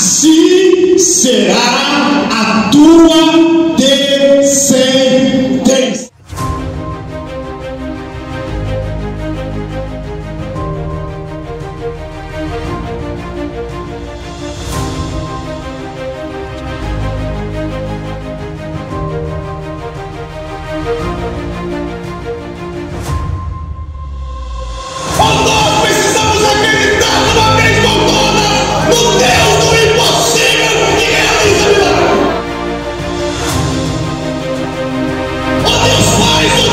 assim será a tua Hallelujah.